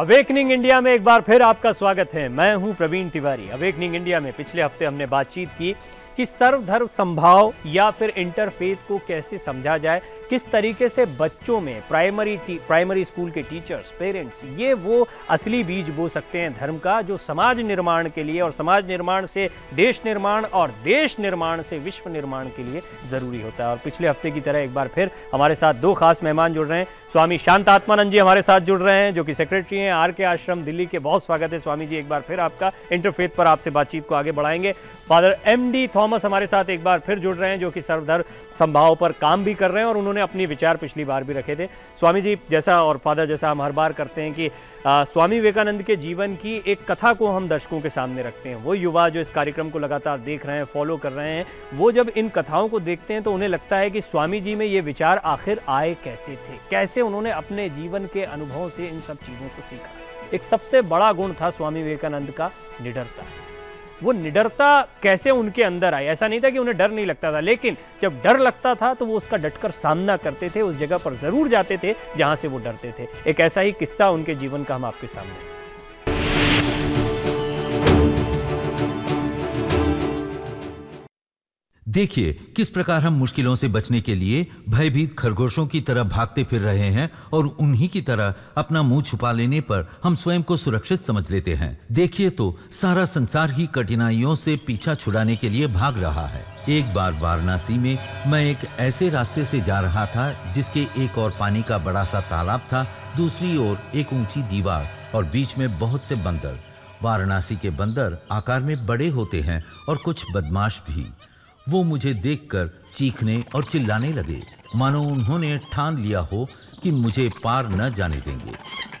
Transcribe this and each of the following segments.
Awakening India में एक बार फिर आपका स्वागत है। मैं हूँ प्रवीण तिवारी। अवेकनिंग इंडिया में पिछले हफ़्ते हमने बातचीत की कि सर्वधर्म संभाव या फिर इंटरफेथ को कैसे समझा जाए, किस तरीके से बच्चों में प्राइमरी प्राइमरी स्कूल के टीचर्स पेरेंट्स ये वो असली बीज बो सकते हैं धर्म का जो समाज निर्माण के लिए और समाज निर्माण से देश निर्माण और देश निर्माण से विश्व निर्माण के लिए ज़रूरी होता है। और पिछले हफ़्ते की तरह एक बार फिर हमारे साथ दो खास मेहमान जुड़ रहे हैं। स्वामी शांत आत्मानंद जी हमारे साथ जुड़ रहे हैं, जो कि सेक्रेटरी हैं, आर के आश्रम, दिल्ली के। बहुत स्वागत है स्वामी जी एक बार फिर आपका। इंटरफेथ पर आपसे बातचीत को आगे बढ़ाएँगे। फादर एम डी थॉमस हमारे साथ एक बार फिर जुड़ रहे हैं जो कि सर्वधर्म संभाव पर काम भी कर रहे हैं और उन्होंने अपनी विचार पिछली बार भी रखे थे। स्वामी जी जैसा और फादर जैसा हम हर बार करते हैं कि आ, स्वामी विवेकानंद के जीवन की एक कथा को हम दर्शकों के सामने रखते हैं। वो युवा जो इस कार्यक्रम को लगातार देख रहे हैं फॉलो कर रहे हैं वो जब इन कथाओं को देखते हैं तो उन्हें लगता है कि स्वामी जी में ये विचार आखिर आए कैसे थे? कैसे उन्होंने अपने जीवन के अनुभव से इन सब चीज़ों को सीखा? एक सबसे बड़ा गुण था स्वामी विवेकानंद का निडरता। वो निडरता कैसे उनके अंदर आई? ऐसा नहीं था कि उन्हें डर नहीं लगता था, लेकिन जब डर लगता था तो वो उसका डटकर सामना करते थे, उस जगह पर ज़रूर जाते थे जहाँ से वो डरते थे। एक ऐसा ही किस्सा उनके जीवन का हम आपके सामने। देखिए, किस प्रकार हम मुश्किलों से बचने के लिए भयभीत खरगोशों की तरह भागते फिर रहे हैं और उन्हीं की तरह अपना मुँह छुपा लेने पर हम स्वयं को सुरक्षित समझ लेते हैं। देखिए तो सारा संसार ही कठिनाइयों से पीछा छुड़ाने के लिए भाग रहा है। एक बार वाराणसी में मैं एक ऐसे रास्ते से जा रहा था जिसके एक और पानी का बड़ा सा तालाब था, दूसरी ओर एक ऊँची दीवार और बीच में बहुत से बंदर। वाराणसी के बंदर आकार में बड़े होते हैं और कुछ बदमाश भी। वो मुझे देखकर चीखने और चिल्लाने लगे। मानो उन्होंने ठान लिया हो कि मुझे पार न जाने देंगे।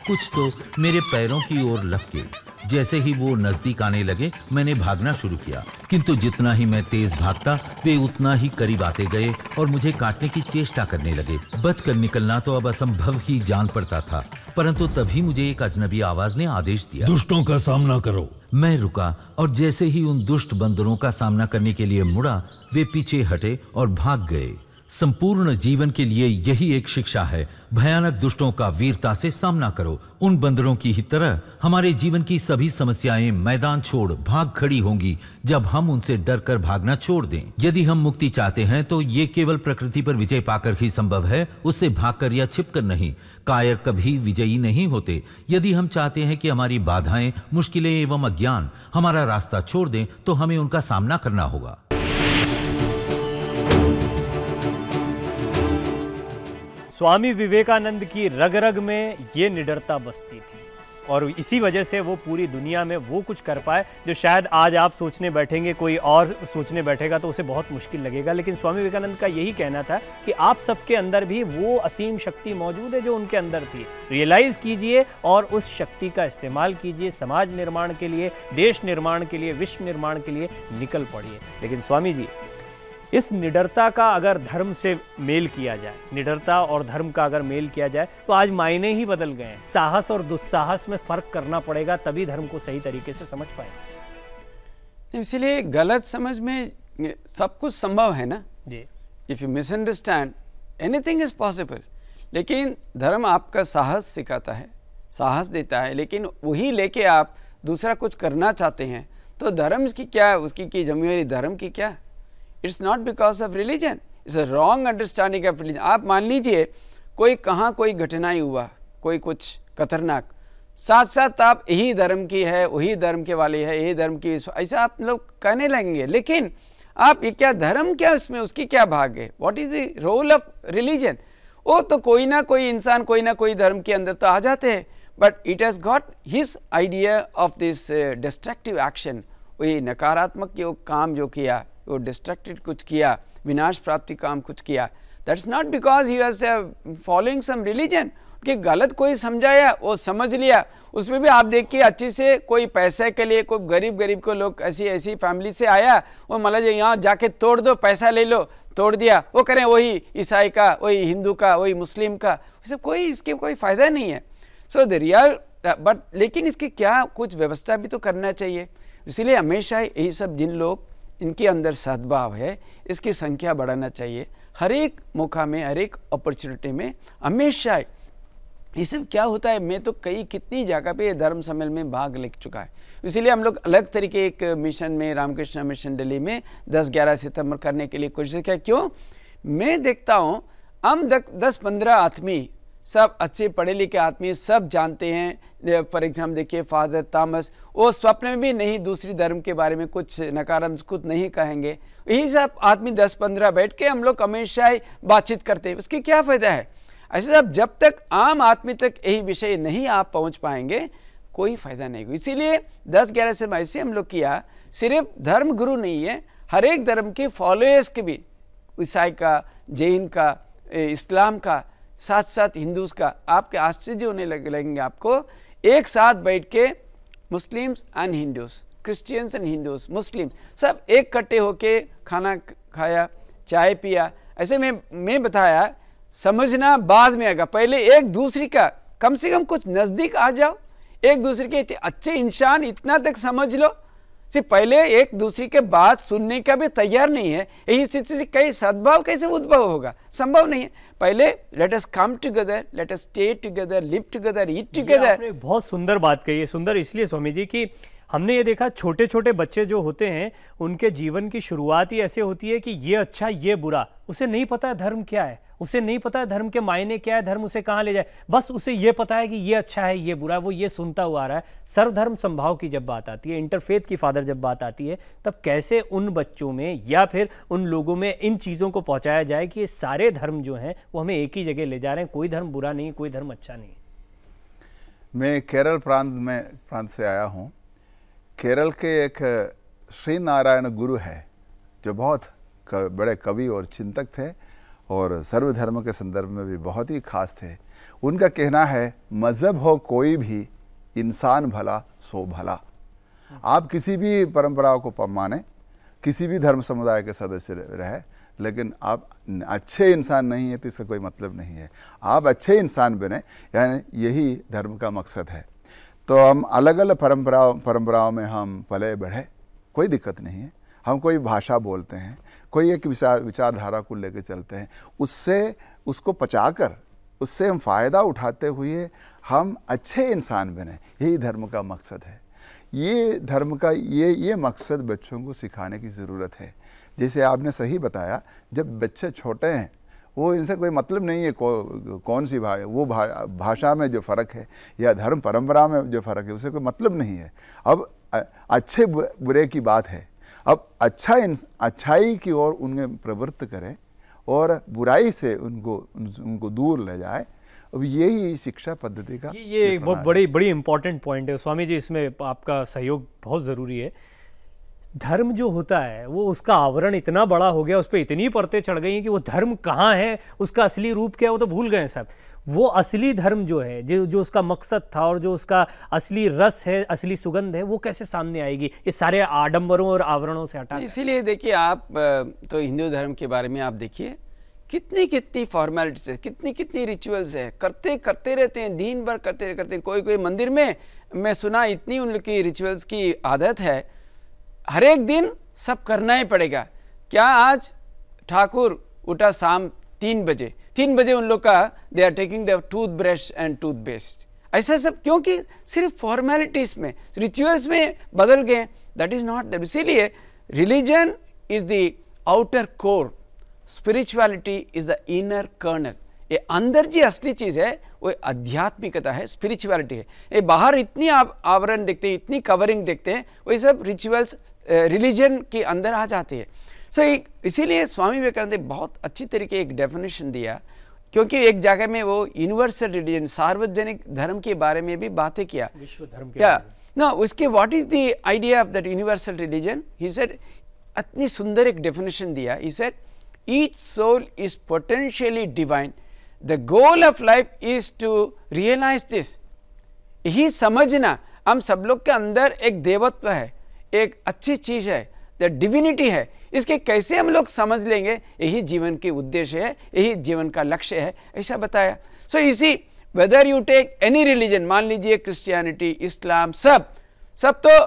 कुछ तो मेरे पैरों की ओर लपके, जैसे ही वो नज़दीक आने लगे, मैंने भागना शुरू किया। किंतु जितना ही मैं तेज भागता वे उतना ही करीब आते गए और मुझे काटने की चेष्टा करने लगे। बचकर निकलना तो अब असंभव ही जान पड़ता था परंतु तभी मुझे एक अजनबी आवाज़ ने आदेश दिया। दुष्टों का सामना करो। मैं रुका और जैसे ही उन दुष्ट बंदरों का सामना करने के लिए मुड़ा वे पीछे हटे और भाग गए। संपूर्ण जीवन के लिए यही एक शिक्षा है। भयानक दुष्टों का वीरता से सामना करो। उन बंदरों की ही तरह हमारे जीवन की सभी समस्याएँ मैदान छोड़ भाग खड़ी होंगी, जब हम उनसे डर कर भागना छोड़ दें। यदि हम मुक्ति चाहते हैं तो ये केवल प्रकृति पर विजय पाकर ही संभव है, उससे भागकर या छिपकर नहीं। कायर कभी विजयी नहीं होते। यदि हम चाहते हैं कि हमारी बाधाएँ, मुश्किलें एवं अज्ञान हमारा रास्ता छोड़ दें तो हमें उनका सामना करना होगा। स्वामी विवेकानंद की रग रग में ये निडरता बसती थी। और इसी वजह से वो पूरी दुनिया में वो कुछ कर पाए, जो शायद आज आप सोचने बैठेंगे, कोई और सोचने बैठेगा तो उसे बहुत मुश्किल लगेगा। लेकिन स्वामी विवेकानंद का यही कहना था कि आप सबके अंदर भी वो असीम शक्ति मौजूद है जो उनके अंदर थी। रियलाइज़ कीजिए और उस शक्ति का इस्तेमाल कीजिए, समाज निर्माण के लिए, देश निर्माण के लिए, विश्व निर्माण के लिए निकल पड़िए। लेकिन स्वामी जी इस निडरता का अगर धर्म से मेल किया जाए निडरता और धर्म का अगर मेल किया जाए तो आज मायने ही बदल गए हैं। साहस और दुस्साहस में फ़र्क करना पड़ेगा तभी धर्म को सही तरीके से समझ पाए इसलिए गलत समझ में सब कुछ संभव है ना? जी। If you misunderstand anything is possible लेकिन धर्म आपका साहस सिखाता है साहस देता है लेकिन वही लेके आप दूसरा कुछ करना चाहते हैं तो धर्म की क्या है? उसकी की जिम्मेवारी धर्म की क्या? It's not because of religion it's a wrong understanding of religion आप मान लीजिए, कोई कहाँ कोई घटनाएँ हुआ, कोई कुछ खतरनाक। साथ साथ आप यही धर्म की है, वही धर्म के वाले है, यही धर्म की ऐसा आप लोग कहने लगेंगे। लेकिन आप, ये क्या धर्म क्या उसमें, उसकी क्या भाग है? What is the role of religion वो तो कोई ना कोई इंसान, कोई ना कोई धर्म के अंदर तो आ जाते हैं। But it has got his idea of this destructive action वही नकारात्मक जो काम जो किया वो डिस्ट्रक्टेड कुछ किया, विनाश प्राप्ति काम कुछ किया। That's not because he was following some religion कि गलत कोई समझाया, वो समझ लिया। उसमें भी आप देखिए, अच्छे से कोई पैसे के लिए, कोई गरीब गरीब को लोग ऐसी ऐसी फैमिली से आया, वो मतलब यहाँ जाके तोड़ दो, पैसा ले लो। तोड़ दिया। वो करें, वही ईसाई का, वही हिंदू का, वही मुस्लिम का। वैसे कोई इसके कोई फ़ायदा नहीं है। सो द रियल बट लेकिन इसकी क्या कुछ व्यवस्था भी तो करना चाहिए। इसीलिए हमेशा यही सब जिन लोग इनके अंदर सद्भाव है, इसकी संख्या बढ़ाना चाहिए। हर एक मौका में, हर एक अपॉर्चुनिटी में हमेशा ये सब क्या होता है, मैं तो कई कितनी जगह पे धर्म सम्मेलन में भाग ले चुका है। इसीलिए हम लोग अलग तरीके एक मिशन में, रामकृष्ण मिशन दिल्ली में 10-11 सितंबर करने के लिए कोशिश किया क्यों? मैं देखता हूँ, हम दस पंद्रह आदमी सब अच्छे पढ़े लिखे आदमी सब जानते हैं। फॉर एग्ज़ाम्पल देखिए फादर तामस वो स्वप्न में भी नहीं दूसरी धर्म के बारे में कुछ नकारात्मक, कुछ नहीं कहेंगे। यही सब आदमी दस पंद्रह बैठ के हम लोग हमेशा ही बातचीत करते हैं। उसके क्या फ़ायदा है? ऐसे सब जब तक आम आदमी तक यही विषय नहीं आप पहुँच पाएँगे, कोई फ़ायदा नहीं होगा। इसीलिए दस ग्यारह से ऐसे हम लोग किया, सिर्फ़ धर्म गुरु नहीं है, हर एक धर्म के फॉलोअर्स के भी, ईसाई का, जैन का इस्लाम का साथ साथ हिंदूज का आपके आश्चर्य होने लग, लगेंगे आपको। एक साथ बैठ के Muslims and Hindus Christians and Hindus Muslim सब एक कट्टे होके खाना खाया, चाय पिया। ऐसे में, मैं बताया, समझना बाद में आएगा। पहले एक दूसरे का, कम से कम कुछ नज़दीक आ जाओ। एक दूसरे के अच्छे इंसान इतना तक समझ लो। सिर्फ़ पहले एक दूसरे के बात सुनने का भी तैयार नहीं है। यही स्थिति से कई सद्भाव, कैसे उद्भव होगा? संभव नहीं है। पहले let us come together let us stay together live together eat together बहुत सुंदर बात कही है सुंदर इसलिए स्वामी जी की हमने ये देखा छोटे छोटे बच्चे जो होते हैं, उनके जीवन की शुरुआत ही ऐसे होती है कि ये अच्छा ये बुरा। उसे नहीं पता है धर्म क्या है। उसे नहीं पता है धर्म के मायने क्या है, धर्म उसे कहाँ ले जाए। बस उसे ये पता है कि ये अच्छा है, ये बुरा है, वो ये सुनता हुआ आ रहा है। सर्वधर्म संभाव की जब बात आती है इंटरफेथ की फादर जब बात आती है, तब कैसे उन बच्चों में या फिर उन लोगों में इन चीज़ों को पहुँचाया जाए कि ये सारे धर्म जो हैं, वो हमें एक ही जगह ले जा रहे हैं, कोई धर्म बुरा नहीं, कोई धर्म अच्छा नहीं। मैं केरल प्रांत में, प्रांत से आया हूँ। केरल के एक श्री नारायण गुरु है, जो बहुत बड़े कवि और चिंतक थे और सर्वधर्म के संदर्भ में भी बहुत ही खास थे। उनका कहना है, मज़हब हो कोई भी, इंसान भला, सो भला। आप किसी भी परंपराओं को माने, किसी भी धर्म समुदाय के सदस्य रहे लेकिन आप अच्छे इंसान नहीं है तो इसका कोई मतलब नहीं है। आप अच्छे इंसान बने, यानी यही धर्म का मकसद है। तो हम अलग अलग परंपराओं परंपराओं में हम पले बढ़े। कोई दिक्कत नहीं है। हम कोई भाषा बोलते हैं, कोई एक विचार विचारधारा को लेकर चलते हैं। उससे, उसको पचाकर, उससे हम फ़ायदा उठाते हुए हम अच्छे इंसान बने। यही धर्म का मकसद है। ये धर्म का, ये ये मकसद बच्चों को सिखाने की ज़रूरत है। जैसे आपने सही बताया, जब बच्चे छोटे हैं वो इनसे कोई मतलब नहीं है कौ, कौन सी भाषा वो भा, भाषा में जो फ़र्क है या धर्म परंपरा में जो फ़र्क है उसे कोई मतलब नहीं है। अब अच्छे बुरे की बात है। अब अच्छा इन अच्छाई की ओर उन्हें प्रवृत्त करें और बुराई से उनको उनको दूर ले जाए। अब यही शिक्षा पद्धति का ये, ये बहुत बड़ी बड़ी इंपॉर्टेंट पॉइंट है। स्वामी जी इसमें आपका सहयोग बहुत ज़रूरी है। धर्म जो होता है वो उसका आवरण इतना बड़ा हो गया उस पर इतनी परतें चढ़ गई हैं कि वो धर्म कहाँ है उसका असली रूप क्या है वो तो भूल गए सब। वो असली धर्म जो है जो जो उसका मकसद था और जो उसका असली रस है असली सुगंध है वो कैसे सामने आएगी? ये सारे आडंबरों और आवरणों से हटा इसीलिए देखिए आप तो हिंदू धर्म के बारे में आप देखिए कितनी कितनी फॉर्मेलिटीज है कितनी कितनी रिचुअल्स है करते करते रहते हैं दिन भर करते करते कोई कोई मंदिर में मैं सुना इतनी उनकी रिचुअल्स की आदत है हर एक दिन सब करना ही पड़ेगा। क्या आज ठाकुर उठा शाम तीन बजे? तीन बजे उन लोग का they are taking the tooth brush and tooth paste ऐसा सब क्योंकि सिर्फ़ फॉर्मेलिटीज में रिचुअल्स में बदल गए दैट इज़ नॉट दैट इसीलिए religion is the outer core spirituality is the inner kernel ये अंदर जी असली चीज़ है वो आध्यात्मिकता है स्पिरिचुअलिटी है। ये बाहर इतनी आप आवरण देखते हैं इतनी कवरिंग देखते हैं वही सब रिचुअल्स रिलीजन के अंदर आ जाते हैं। सो so, इसीलिए स्वामी विवेकानंद ने बहुत अच्छी तरीके एक डेफिनेशन दिया क्योंकि एक जगह में वो यूनिवर्सल रिलीजन सार्वजनिक धर्म के बारे में भी बातें किया। विश्व धर्म के या ना उसके what is the idea of that universal religion he said इतनी सुंदर एक डेफिनेशन दिया. He said each soul is potentially divine the goal of life is to realise this यही समझना हम सब लोग के अंदर एक देवत्व है एक अच्छी चीज़ है द डिविनिटी है। इसके कैसे हम लोग समझ लेंगे? यही जीवन के उद्देश्य है यही जीवन का लक्ष्य है ऐसा बताया। सो so, इसी whether you take any religion मान लीजिए क्रिश्चियनिटी इस्लाम सब सब तो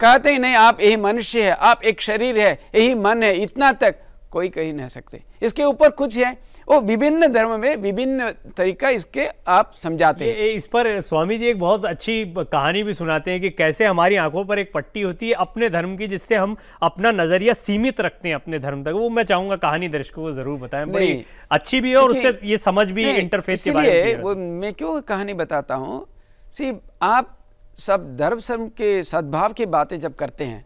कहते ही नहीं आप यही मनुष्य है आप एक शरीर है यही मन है इतना तक कोई कही नहीं सकते। इसके ऊपर कुछ है वो विभिन्न धर्म में विभिन्न तरीका इसके आप समझाते हैं। इस पर स्वामी जी एक बहुत अच्छी कहानी भी सुनाते हैं कि कैसे हमारी आँखों पर एक पट्टी होती है अपने धर्म की जिससे हम अपना नज़रिया सीमित रखते हैं अपने धर्म तक। वो मैं चाहूँगा कहानी दर्शकों को ज़रूर बताएँ। बड़ी अच्छी भी है और उससे ये समझ भी इंटरफेस के बारे में वो मैं क्यों कहानी बताता हूँ? सी आप सब धर्म सर्म के सद्भाव की बातें जब करते हैं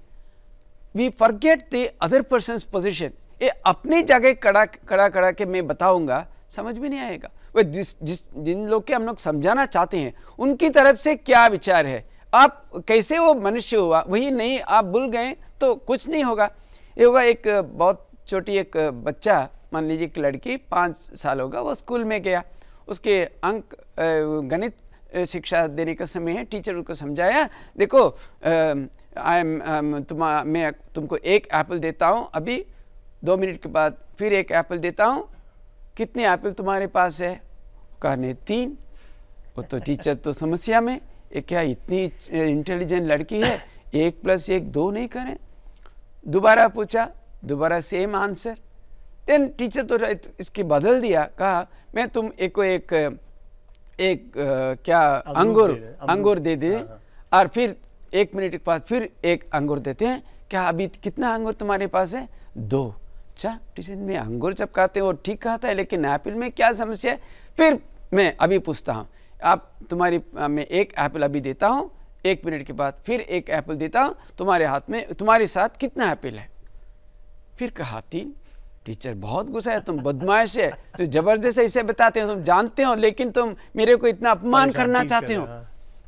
we forget the other person position ये अपनी जगह कड़ा कड़ा कड़ा के मैं बताऊँगा, समझ में नहीं आएगा। वह जिस जिस, जिन लोग के हम लोग समझाना चाहते हैं, उनकी तरफ़ से क्या विचार है? आप कैसे वो मनुष्य हुआ? वही नहीं, आप भूल गए तो कुछ नहीं होगा। ये होगा एक बहुत छोटी एक बच्चा, मान लीजिए एक लड़की, पाँच साल होगा, वो स्कूल में गया। उसके अंक गणित शिक्षा देने का समय है, टीचर उनको समझाया, देखो आई एम तुम, मैं तुमको एक एप्पल देता हूँ, अभी दो मिनट के बाद फिर एक एप्पल देता हूँ। कितने एप्पल तुम्हारे पास है? कहने तीन। वो तो टीचर तो समस्या में ये क्या इतनी इंटेलिजेंट लड़की है? एक प्लस एक दो नहीं करें? दोबारा पूछा दोबारा सेम आंसर देन टीचर तो इसकी बदल दिया कहा मैं तुम एक को एक एक आ, क्या अंगूर। अंगूर दे दे हाँ, हाँ। और फिर एक मिनट के बाद फिर एक अंगूर देते हैं। क्या अभी कितना अंगूर तुम्हारे पास है? दो। अच्छा टीचर में अंगूर जब कहते हैं वो ठीक कहता है लेकिन एप्पल में क्या समस्या है? फिर मैं अभी पूछता हूँ। आप तुम्हारी मैं एक एप्पल अभी देता हूँ एक मिनट के बाद फिर एक एप्पल देता हूँ तुम्हारे हाथ में तुम्हारे साथ कितना एप्पल है? फिर कहा तीन। टीचर बहुत गुस्सा है तुम बदमाश है तो ज़बरदस्त ऐसे बताते हो तुम जानते हो लेकिन तुम मेरे को इतना अपमान करना चाहते हो।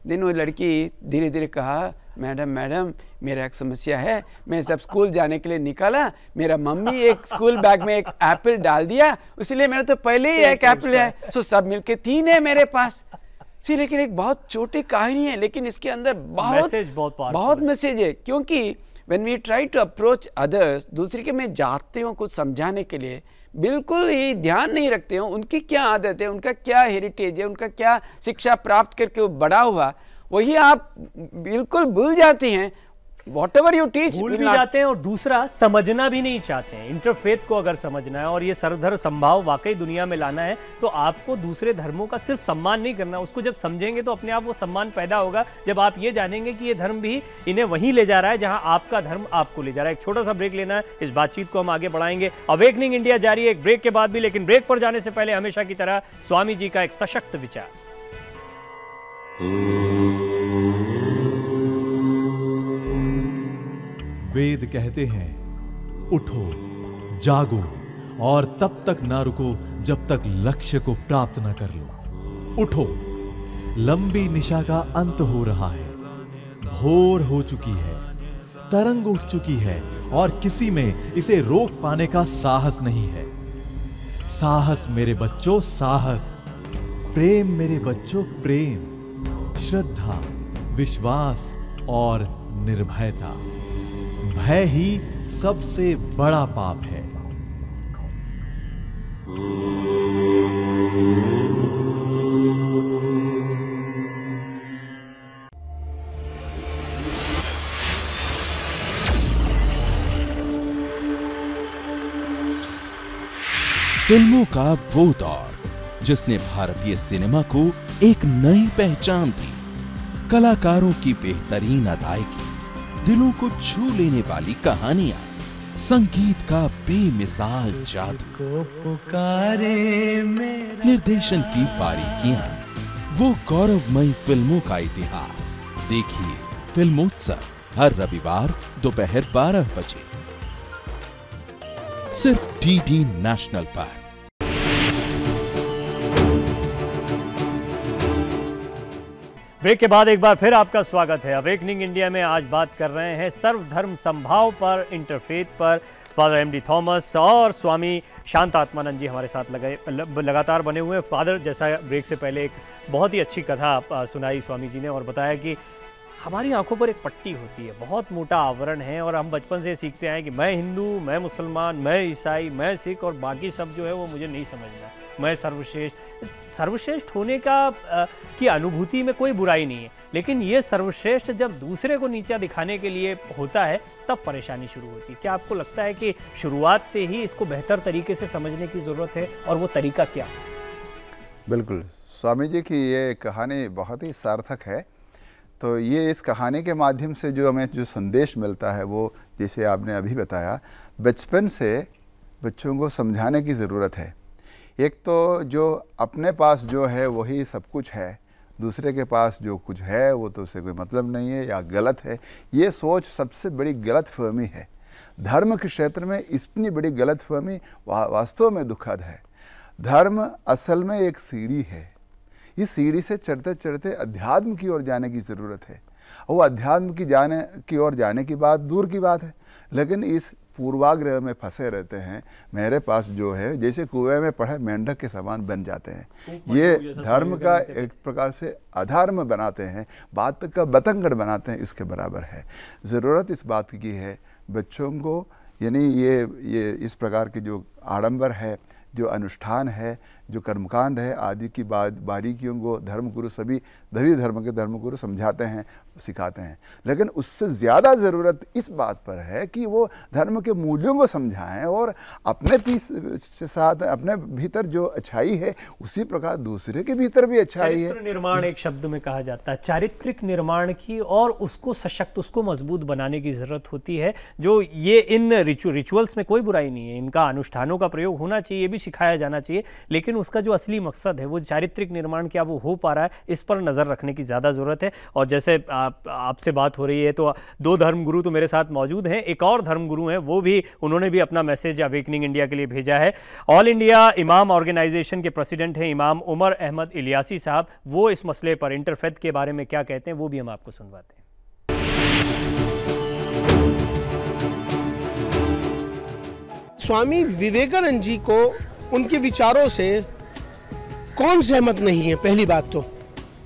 दिन वो लड़की धीरे धीरे कहा मैडम मैडम मेरा एक समस्या है। मैं सब स्कूल जाने के लिए निकाला मेरा मम्मी एक स्कूल बैग में एक एप्पल डाल दिया। इसलिए मेरा तो पहले ही एक एप्पल है। तो सब मिलके तीन है मेरे पास। सी लेकिन एक बहुत छोटी कहानी है लेकिन इसके अंदर बहुत बहुत, बहुत मैसेज है क्योंकि when we try to approach others दूसरे के मैं जाते हूँ कुछ समझाने के लिए बिल्कुल ही ध्यान नहीं रखते हो उनकी क्या आदत है उनका क्या हेरिटेज है उनका क्या शिक्षा प्राप्त करके वो बड़ा हुआ। वही आप बिल्कुल भूल जाती हैं। वॉट एवर यू टीच भूल भी जाते हैं और दूसरा समझना भी नहीं चाहते हैं। इंटरफेथ को अगर समझना है और ये सरधर संभाव वाकई दुनिया में लाना है तो आपको दूसरे धर्मों का सिर्फ़ सम्मान नहीं करना। उसको जब समझेंगे तो अपने आप वो सम्मान पैदा होगा। जब आप ये जानेंगे कि ये धर्म भी इन्हें वहीं ले जा रहा है जहाँ आपका धर्म आपको ले जा रहा है। एक छोटा सा ब्रेक लेना है। इस बातचीत को हम आगे बढ़ाएँगे। अवेकनिंग इंडिया जारी है एक ब्रेक के बाद भी लेकिन ब्रेक पर जाने से पहले हमेशा की तरह स्वामी जी का एक सशक्त विचार। वेद कहते हैं, उठो, जागो और तब तक ना रुको जब तक लक्ष्य को प्राप्त ना कर लो। उठो, लंबी निशा का अंत हो रहा है, भोर हो चुकी है, तरंग उठ चुकी है और किसी में इसे रोक पाने का साहस नहीं है। साहस मेरे बच्चों, साहस, प्रेम मेरे बच्चों, प्रेम, श्रद्धा, विश्वास और निर्भयता। भय ही सबसे बड़ा पाप है। फ़िल्मों का वो दौर, जिसने भारतीय सिनेमा को एक नई पहचान दी। कलाकारों की बेहतरीन अदायगी दिलों को छू लेने वाली कहानियाँ। संगीत का बेमिसाल जादू। निर्देशन की बारीकियाँ। वो गौरवमयी फ़िल्मों का इतिहास। देखिए फिल्मोत्सव हर रविवार दोपहर 12 बजे। सिर्फ़ डी नेशनल पर। ब्रेक के बाद एक बार फिर आपका स्वागत है। अवेकनिंग इंडिया में आज बात कर रहे हैं सर्वधर्म संभाव पर इंटरफेथ पर। फादर एम डी थॉमस और स्वामी शांत आत्मानंद जी हमारे साथ लगे लगातार बने हुए फादर जैसा ब्रेक से पहले एक बहुत ही अच्छी कथा सुनाई स्वामी जी ने और बताया कि हमारी आँखों पर एक पट्टी होती है, बहुत मोटा आवरण है और हम बचपन से सीखते हैं कि मैं हिंदू, मैं मुसलमान, मैं ईसाई, मैं सिख और बाकी सब जो है वो मुझे नहीं समझना। मैं सर्वश्रेष्ठ सर्वश्रेष्ठ होने का आ, की अनुभूति में कोई बुराई नहीं है। लेकिन ये सर्वश्रेष्ठ जब दूसरे को नीचा दिखाने के लिए होता है तब परेशानी शुरू होती है। क्या आपको लगता है कि शुरुआत से ही इसको बेहतर तरीके से समझने की ज़रूरत है और वो तरीका क्या बिल्कुल। स्वामी जी की ये कहानी बहुत ही सार्थक है। तो ये इस कहानी के माध्यम से जो हमें जो संदेश मिलता है वो जैसे आपने अभी बताया बचपन से बच्चों को समझाने की ज़रूरत है। एक तो जो अपने पास जो है वही सब कुछ है। दूसरे के पास जो कुछ है वो तो उसे कोई मतलब नहीं है या गलत है। ये सोच सबसे बड़ी गलत फहमी है। धर्म के क्षेत्र में इतनी बड़ी गलत फहमी वा, वास्तव में दुखद है। धर्म असल में एक सीढ़ी है। इस सीढ़ी से चढ़ते चढ़ते अध्यात्म की ओर जाने की ज़रूरत है। वो अध्यात्म की जाने की ओर जाने की बात दूर की बात है। लेकिन इस पूर्वाग्रह में फंसे रहते हैं मेरे पास जो है जैसे कुएँ में पढ़े मेंढक के समान बन जाते हैं। ये धर्म का एक प्रकार से अधर्म बनाते हैं बात का बतंगड़ बनाते हैं इसके बराबर है। ज़रूरत इस बात की है बच्चों को यानी ये ये इस प्रकार के जो आडंबर है जो अनुष्ठान है जो कर्मकांड है आदि की बात बारीकियों को धर्मगुरु सभी दवी धर्म के धर्मगुरु समझाते हैं सिखाते हैं। लेकिन उससे ज़्यादा ज़रूरत इस बात पर है कि वो धर्म के मूल्यों को समझाएँ और अपने पीस, साथ अपने भीतर जो अच्छाई है, उसी प्रकार दूसरे के भीतर भी अच्छाई है। निर्माण एक शब्द में कहा जाता है। चारित्रिक निर्माण की और उसको सशक्त, उसको मज़बूत बनाने की ज़रूरत होती है, जो ये इन रिचुअल्स में कोई बुराई नहीं है। इनका अनुष्ठानों का प्रयोग होना चाहिए, ये भी सिखाया जाना चाहिए, लेकिन उसका जो असली मकसद है, वो चारित्रिक निर्माण क्या वो हो पा रहा है, इस पर नज़र रखने की ज़्यादा ज़रूरत है। और जैसे आप आपसे बात हो रही है तो दो धर्म गुरु तो मेरे साथ मौजूद हैं, एक और धर्म गुरु हैं, वो भी, उन्होंने भी अपना मैसेज अवेकनिंग इंडिया के लिए भेजा है। ऑल इंडिया इमाम ऑर्गेनाइजेशन के प्रेसिडेंट हैं इमाम उमर अहमद इलियासी साहब, वो इस मसले पर इंटरफेथ के बारे में क्या कहते हैं, वो भी हम आपको सुनवाते हैं। स्वामी विवेकानंद जी को उनके विचारों से कौन सहमत नहीं है? पहली बात तो।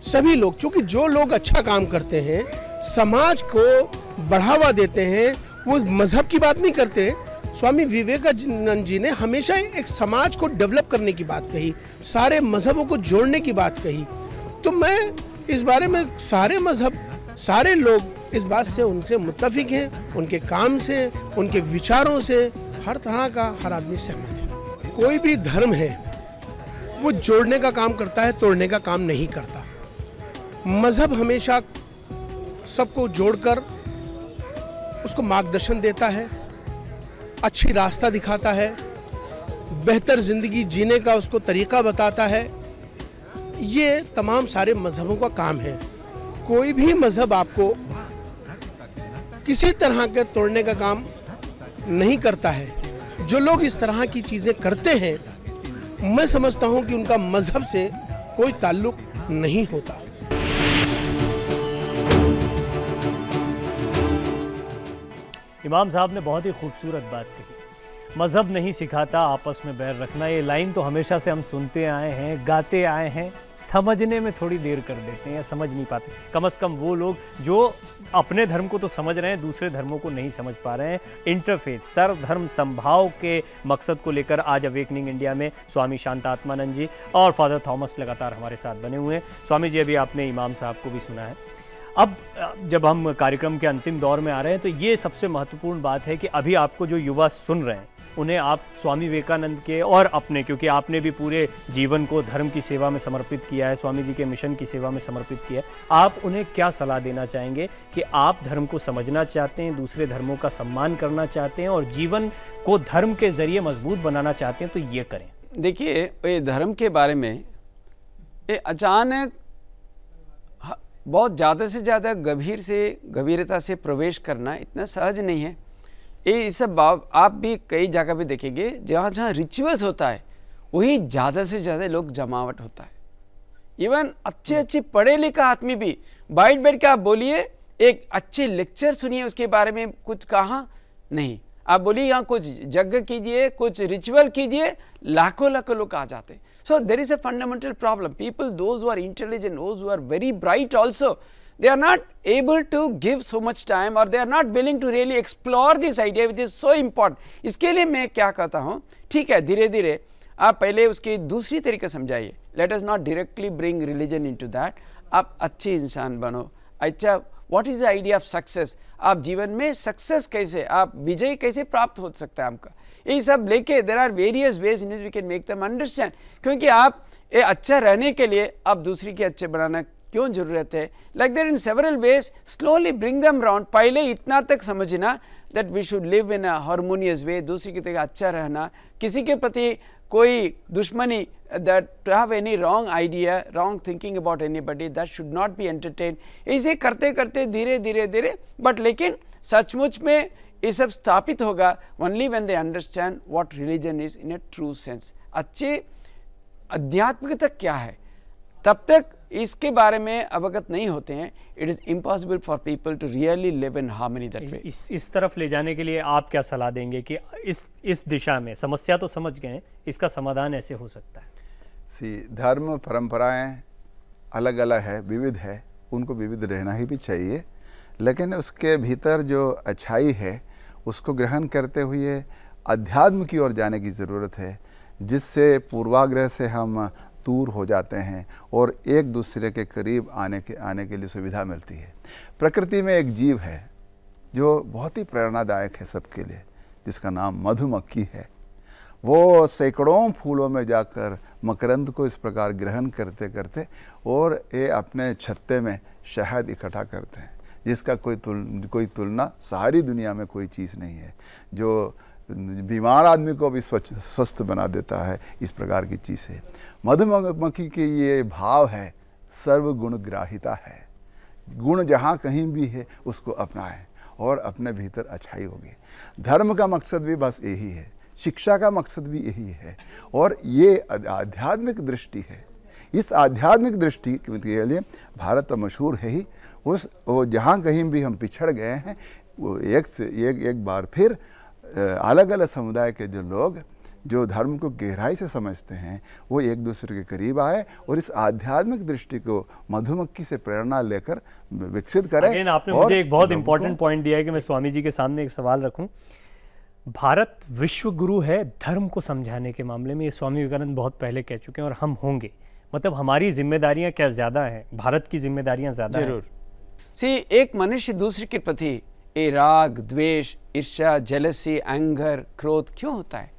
सभी लोग क्योंकि जो लोग अच्छा काम करते हैं, समाज को बढ़ावा देते हैं, वो मज़हब की बात नहीं करते। स्वामी विवेकानंद जी ने हमेशा एक समाज को डेवलप करने की बात कही, सारे मजहबों को जोड़ने की बात कही। तो मैं इस बारे में सारे मज़हब, सारे लोग इस बात से उनसे मुतफिक हैं, उनके काम से, उनके विचारों से, हर तरह का हर आदमी सहमत है। कोई भी धर्म है, वो जोड़ने का काम करता है, तोड़ने का काम नहीं करता। मज़हब हमेशा सबको जोड़कर उसको मार्गदर्शन देता है, अच्छी रास्ता दिखाता है, बेहतर ज़िंदगी जीने का उसको तरीका बताता है। ये तमाम सारे मज़हबों का काम है। कोई भी मज़हब आपको किसी तरह के तोड़ने का काम नहीं करता है। जो लोग इस तरह की चीज़ें करते हैं, मैं समझता हूँ कि उनका मज़हब से कोई ताल्लुक नहीं होता। इमाम साहब ने बहुत ही खूबसूरत बात कही। मज़हब नहीं सिखाता, आपस में बैर रखना, ये लाइन तो हमेशा से हम सुनते आए हैं, गाते आए हैं, समझने में थोड़ी देर कर देते हैं या समझ नहीं पाते। कम अज़ कम वो लोग जो अपने धर्म को तो समझ रहे हैं, दूसरे धर्मों को नहीं समझ पा रहे हैं। इंटरफेस सर्वधर्म संभाव के मकसद को लेकर आज अवेकनिंग इंडिया में स्वामी शांतात्मानंद जी और फादर थॉमस लगातार हमारे साथ बने हुए हैं। स्वामी जी, अभी आपने इमाम साहब को भी सुना है। अब जब हम कार्यक्रम के अंतिम दौर में आ रहे हैं तो ये सबसे महत्वपूर्ण बात है कि अभी आपको जो युवा सुन रहे हैं, उन्हें आप स्वामी विवेकानंद के और अपने, क्योंकि आपने भी पूरे जीवन को धर्म की सेवा में समर्पित किया है, स्वामी जी के मिशन की सेवा में समर्पित किया है, आप उन्हें क्या सलाह देना चाहेंगे कि आप धर्म को समझना चाहते हैं, दूसरे धर्मों का सम्मान करना चाहते हैं और जीवन को धर्म के ज़रिए मज़बूत बनाना चाहते हैं तो ये करें। देखिए, ये धर्म के बारे में, ये अचानक बहुत ज़्यादा से ज़्यादा गंभीर से, गंभीरता से प्रवेश करना इतना सहज नहीं है। ये सब आप भी कई जगह पे देखेंगे, जहाँ जहाँ रिचुअल्स होता है, वही ज़्यादा से ज़्यादा लोग जमावट होता है। इवन अच्छे अच्छे पढ़े लिखा आदमी भी बैठ बैठ के आप बोलिए, एक अच्छे लेक्चर सुनिए उसके बारे में कुछ कहा नहीं। आप बोलिए, यहाँ कुछ यज्ञ कीजिए, कुछ रिचुअल कीजिए लाखों लाखों लोग आ जाते So there is a fundamental problem. People, those who are intelligent, those who are very bright also, they are not able to give so much time or they are not willing to really explore this idea which is so important. इसके लिए मैं क्या कहता हूँ ठीक है धीरे धीरे आप पहले उसकी दूसरी तरीके समझाइए let us not directly bring religion into that आप अच्छे इंसान बनो अच्छा what is the idea of success आप जीवन में सक्सेस कैसे आप विजय कैसे प्राप्त हो सकता है आपका यही सब लेके there are various ways in we can make them understand क्योंकि आप ये अच्छा रहने के लिए आप दूसरी के अच्छे बनाना क्यों ज़रूरत है? Like there in several ways slowly bring them round पहले इतना तक समझना that we should live in a harmonious way दूसरी की तरह अच्छा रहना। किसी के प्रति कोई दुश्मनी that to have any wrong idea wrong thinking about anybody that should not be entertain ऐसे करते करते धीरे धीरे धीरे बट लेकिन सचमुच में ये सब स्थापित होगा only when they understand what religion is in a true sense अच्छे अध्यात्मिकता क्या है? तब तक इसके बारे में अवगत नहीं होते हैं। It is impossible for people to really live in harmony that way इस इस तरफ़ ले जाने के लिए आप क्या सलाह देंगे कि इस इस दिशा में समस्या तो समझ गए इसका समाधान ऐसे हो सकता है? सी धर्म परंपराएँ अलग अलग है विविध है उनको विविध रहना ही भी चाहिए। लेकिन उसके भीतर जो अच्छाई है उसको ग्रहण करते हुए अध्यात्म की ओर जाने की ज़रूरत है, जिससे पूर्वाग्रह से हम दूर हो जाते हैं और एक दूसरे के करीब आने के आने के लिए सुविधा मिलती है। प्रकृति में एक जीव है, जो बहुत ही प्रेरणादायक है सबके लिए, जिसका नाम मधुमक्खी है। वो सैकड़ों फूलों में जाकर मकरंद को इस प्रकार ग्रहण करते करते और ये अपने छत्ते में शहद इकट्ठा करते हैं। जिसका कोई तुल, कोई तुलना सारी दुनिया में कोई चीज़ नहीं है। जो बीमार आदमी को भी स्वच्छ, स्वस्थ बना देता है, इस प्रकार की चीज़ है। मधुमक्खी के ये भाव है सर्व ग्राहिता है। गुण जहाँ कहीं भी है, उसको अपनाएँ और अपने भीतर अच्छाई होगी। धर्म का मकसद भी बस यही है, शिक्षा का मकसद भी यही है और ये आध्यात्मिक दृष्टि है। इस आध्यात्मिक दृष्टि के लिए भारत तो मशहूर है ही उस वो जहाँ कहीं भी हम पिछड़ गए हैं वो एक से एक एक बार फिर अलग अलग समुदाय के जो लोग जो धर्म को गहराई से समझते हैं वो एक दूसरे के करीब आए और इस आध्यात्मिक दृष्टि को मधुमक्खी से प्रेरणा लेकर विकसित करें आपने मुझे एक बहुत इंपॉर्टेंट पॉइंट दिया है कि मैं स्वामी जी के सामने एक सवाल रखूँ। भारत विश्व गुरु है धर्म को समझाने के मामले में ये स्वामी विवेकानंद बहुत पहले कह चुके हैं और हम होंगे। मतलब हमारी जिम्मेदारियाँ क्या ज़्यादा हैं? भारत की जिम्मेदारियाँ ज़्यादा ज़रूर। सी एक मनुष्य दूसरे के प्रति ए राग द्वेष ईर्ष्या जेलसी एंगर क्रोध क्यों होता है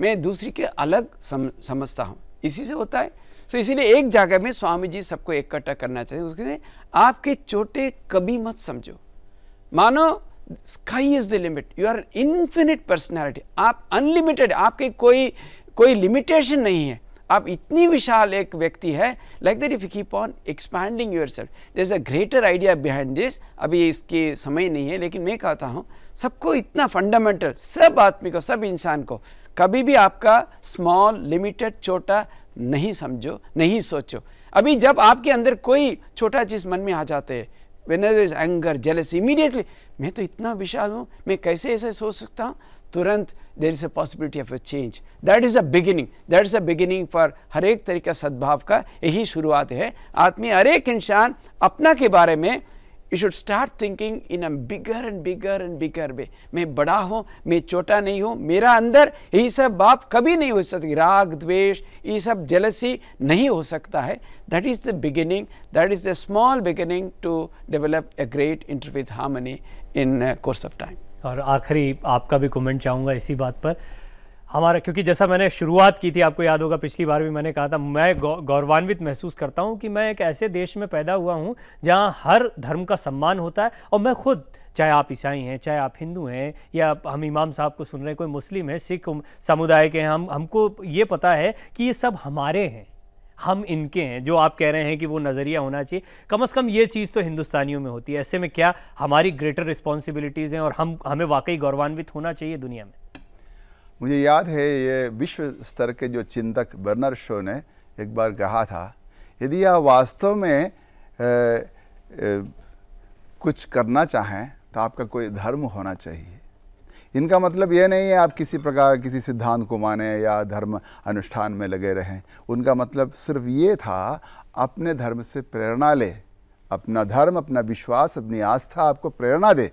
मैं दूसरे के अलग सम, समझता हूँ इसी से होता है तो इसीलिए एक जगह में स्वामी जी सबको इकट्ठा करना चाहिए उसके आपके चोटे कभी मत समझो मानो sky is the limit you are infinite personality आप अनलिमिटेड आपके कोई कोई लिमिटेशन नहीं है आप इतनी विशाल एक व्यक्ति है like that if you keep on expanding yourself there is a greater idea behind this अभी इसकी समय नहीं है, लेकिन मैं कहता हूँ, सबको इतना फंडामेंटल सब आदमी को, सब इंसान को, कभी भी आपका स्मॉल लिमिटेड छोटा नहीं समझो, नहीं सोचो। अभी जब आपके अंदर कोई छोटा चीज़ मन में आ जाते हैं वेन एंगर जेलस इमीडिएटली मैं तो इतना विशाल हूँ, मैं कैसे ऐसे सोच सकता हूँ? तुरंत there is a possibility of a change that is a beginning that is a beginning for हर एक तरीका सद्भाव का यही शुरुआत है। आदमी हर एक इंसान अपना के बारे में you should start thinking in a bigger and bigger and bigger way मैं बड़ा हूँ, मैं छोटा नहीं हूँ, मेरा अंदर यही सब बाप कभी नहीं हो सकती। राग, द्वेष, ये सब जलसी नहीं हो सकता है। That is the beginning that is the small beginning to develop a great inter with harmony in course of time और आखिरी आपका भी कमेंट चाहूँगा इसी बात पर। हमारा क्योंकि जैसा मैंने शुरुआत की थी आपको याद होगा पिछली बार भी मैंने कहा था मैं गौ, गौरवान्वित महसूस करता हूँ कि मैं एक ऐसे देश में पैदा हुआ हूँ जहाँ हर धर्म का सम्मान होता है और मैं खुद चाहे आप ईसाई हैं चाहे आप हिंदू हैं या हम इमाम साहब को सुन रहे हैं कोई मुस्लिम है सिख समुदाय के हैं हम हमको ये पता है कि ये सब हमारे हैं। हम इनके हैं जो आप कह रहे हैं कि वो नज़रिया होना चाहिए। कम अज़ कम ये चीज़ तो हिंदुस्तानियों में होती है। ऐसे में क्या हमारी ग्रेटर रिस्पॉन्सिबिलिटीज़ हैं और हम हमें वाकई गौरवान्वित होना चाहिए दुनिया में? मुझे याद है ये विश्व स्तर के जो चिंतक बर्नर शो ने एक बार कहा था यदि आप वास्तव में ए, ए, कुछ करना चाहें तो आपका कोई धर्म होना चाहिए। इनका मतलब ये नहीं है आप किसी प्रकार, किसी सिद्धांत को माने या धर्म अनुष्ठान में लगे रहें। उनका मतलब सिर्फ़ ये था, अपने धर्म से प्रेरणा ले, अपना धर्म, अपना विश्वास, अपनी आस्था आपको प्रेरणा दे।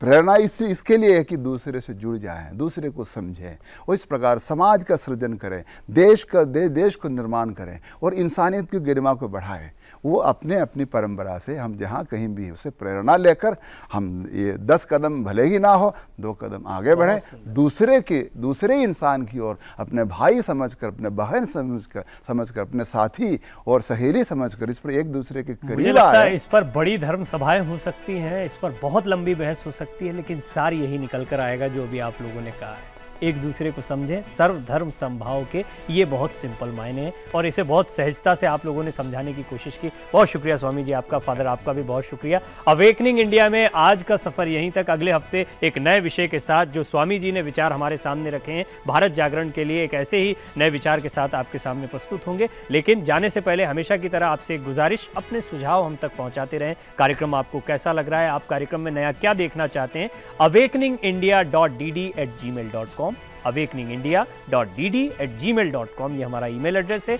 प्रेरणा इसलिए इसके लिए है कि दूसरे से जुड़ जाए दूसरे को समझें और इस प्रकार समाज का सृजन करें देश का दे, देश को निर्माण करें और इंसानियत की गरिमा को बढ़ाएँ। वो अपने अपनी परंपरा से हम जहाँ कहीं भी उसे प्रेरणा लेकर हम ये दस कदम भले ही ना हो दो कदम आगे बढ़ें। दूसरे के दूसरे इंसान की ओर अपने भाई समझकर अपने बहन समझकर समझकर अपने साथी और सहेली समझकर इस पर एक दूसरे के करीब आए। इस पर बड़ी धर्म सभाएँ हो सकती हैं इस पर बहुत लंबी बहस हो सकती है लेकिन सार यही निकल कर आएगा जो अभी आप लोगों ने कहा है। एक दूसरे को समझें, सर्वधर्म संभाव के, ये बहुत सिंपल मायने हैं। और इसे बहुत सहजता से आप लोगों ने समझाने की कोशिश की। बहुत शुक्रिया स्वामी जी आपका, फादर आपका भी बहुत शुक्रिया। अवेकनिंग इंडिया में आज का सफ़र यहीं तक। अगले हफ़्ते एक नए विषय के साथ जो स्वामी जी ने विचार हमारे सामने रखे हैं, भारत जागरण के लिए एक ऐसे ही नए विचार के साथ आपके सामने प्रस्तुत होंगे। लेकिन जाने से पहले हमेशा की तरह आपसे एक गुजारिश, अपने सुझाव हम तक पहुंचाते रहें। कार्यक्रम आपको कैसा लग रहा है? आप कार्यक्रम में नया क्या देखना चाहते हैं? Awakening India dot D D at gmail dot com awakening India dot D D at gmail dot com ये हमारा ईमेल एड्रेस है।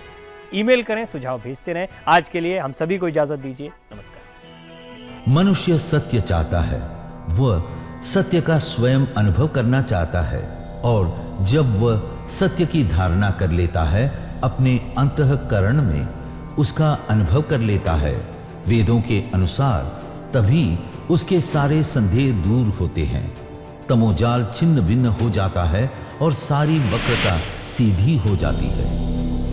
ईमेल करें, सुझाव भेजते रहें। आज के लिए हम सभी को इजाज़त दीजिए। नमस्कार। मनुष्य सत्य चाहता है। वह सत्य का स्वयं अनुभव करना चाहता है और जब वह सत्य की धारणा कर लेता है, अपने अंतकरण में उसका अनुभव कर लेता है। वेदों के अनुसार तभी उसके सारे संदेह दूर होते हैं। तमोजाल छिन्न भिन्न हो जाता है और सारी वक्रता सीधी हो जाती है।